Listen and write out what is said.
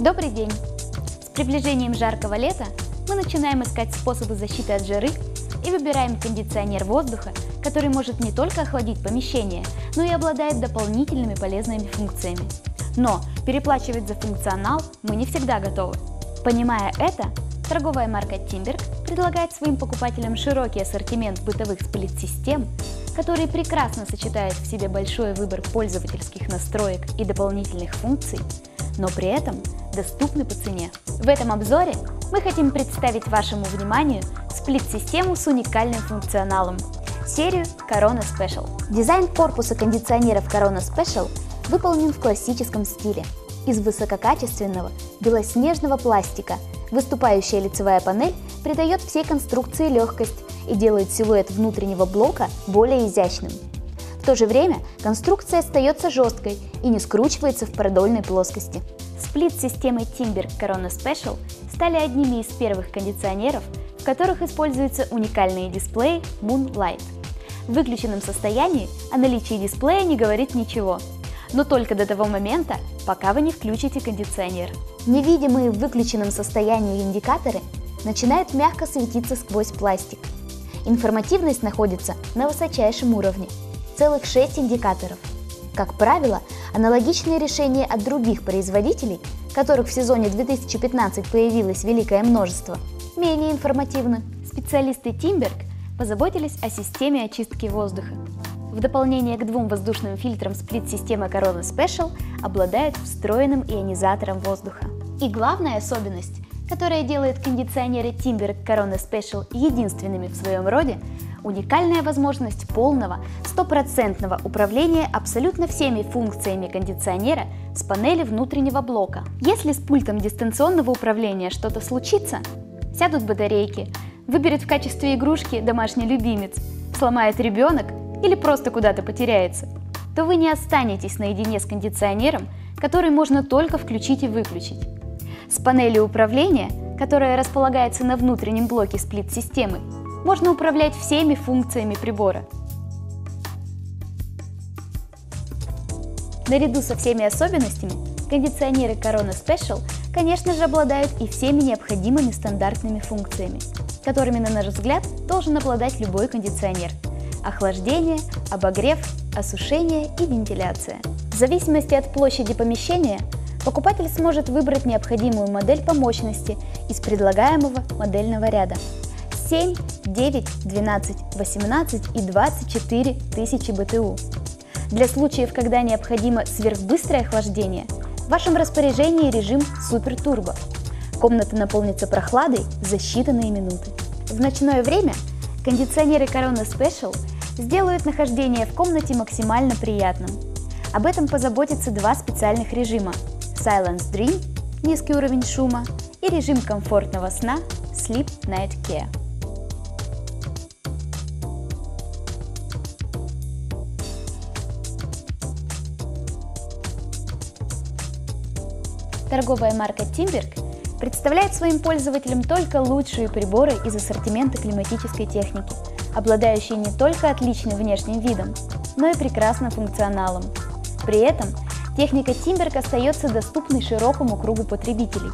Добрый день! С приближением жаркого лета мы начинаем искать способы защиты от жары и выбираем кондиционер воздуха, который может не только охладить помещение, но и обладает дополнительными полезными функциями. Но переплачивать за функционал мы не всегда готовы. Понимая это, торговая марка Timberg предлагает своим покупателям широкий ассортимент бытовых сплит-систем, которые прекрасно сочетают в себе большой выбор пользовательских настроек и дополнительных функций, но при этом доступны по цене. В этом обзоре мы хотим представить вашему вниманию сплит-систему с уникальным функционалом – серию Corona Special. Дизайн корпуса кондиционеров Corona Special выполнен в классическом стиле. Из высококачественного белоснежного пластика выступающая лицевая панель придает всей конструкции легкость и делает силуэт внутреннего блока более изящным. В то же время конструкция остается жесткой и не скручивается в продольной плоскости. Сплит-системы Timberg Corona Special стали одними из первых кондиционеров, в которых используются уникальные дисплеи Moonlight. В выключенном состоянии о наличии дисплея не говорит ничего, но только до того момента, пока вы не включите кондиционер. Невидимые в выключенном состоянии индикаторы начинают мягко светиться сквозь пластик. Информативность находится на высочайшем уровне – целых 6 индикаторов. Как правило, аналогичные решения от других производителей, которых в сезоне 2015 появилось великое множество, менее информативны. Специалисты Timberg позаботились о системе очистки воздуха. В дополнение к двум воздушным фильтрам сплит-система Corona Special обладает встроенным ионизатором воздуха. И главная особенность, которая делает кондиционеры Timberg Corona Special единственными в своем роде, уникальная возможность полного, стопроцентного управления абсолютно всеми функциями кондиционера с панели внутреннего блока. Если с пультом дистанционного управления что-то случится, сядут батарейки, выберет в качестве игрушки домашний любимец, сломает ребенок или просто куда-то потеряется, то вы не останетесь наедине с кондиционером, который можно только включить и выключить. С панели управления, которая располагается на внутреннем блоке сплит-системы, можно управлять всеми функциями прибора. Наряду со всеми особенностями, кондиционеры Corona Special, конечно же, обладают и всеми необходимыми стандартными функциями, которыми, на наш взгляд, должен обладать любой кондиционер – охлаждение, обогрев, осушение и вентиляция. В зависимости от площади помещения, покупатель сможет выбрать необходимую модель по мощности из предлагаемого модельного ряда – 7, 9, 12, 18 и 24 тысячи БТУ. Для случаев, когда необходимо сверхбыстрое охлаждение, в вашем распоряжении режим Супер Турбо. Комната наполнится прохладой за считанные минуты. В ночное время кондиционеры Corona Special сделают нахождение в комнате максимально приятным. Об этом позаботятся два специальных режима – Silence Dream – низкий уровень шума и режим комфортного сна Sleep Night Care. Торговая марка Timberg представляет своим пользователям только лучшие приборы из ассортимента климатической техники, обладающие не только отличным внешним видом, но и прекрасным функционалом. При этом Техника Тимберг остается доступной широкому кругу потребителей.